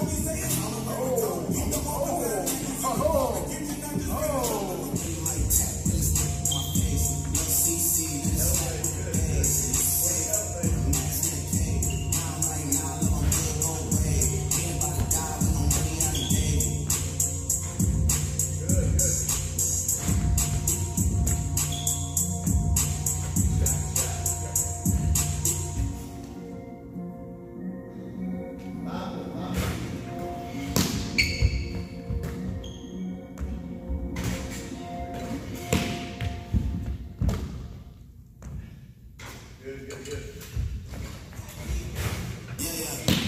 Oh. Yeah.